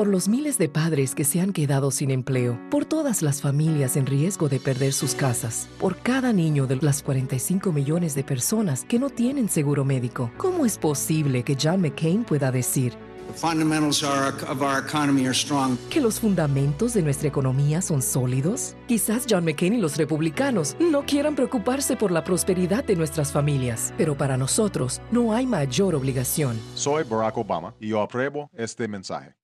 por los miles de padres que se han quedado sin empleo, por todas las familias en riesgo de perder sus casas, por cada niño de las 45 millones de personas que no tienen seguro médico. ¿Cómo es posible que John McCain pueda decir ¿Que los fundamentos de nuestra economía son sólidos? Quizás John McCain y los republicanos no quieran preocuparse por la prosperidad de nuestras familias, pero para nosotros no hay mayor obligación. Soy Barack Obama y yo apruebo este mensaje.